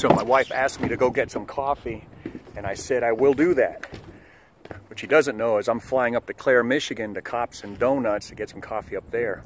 So my wife asked me to go get some coffee, and I said I will do that. What she doesn't know is I'm flying up to Clare, Michigan to Cops and Doughnuts to get some coffee up there.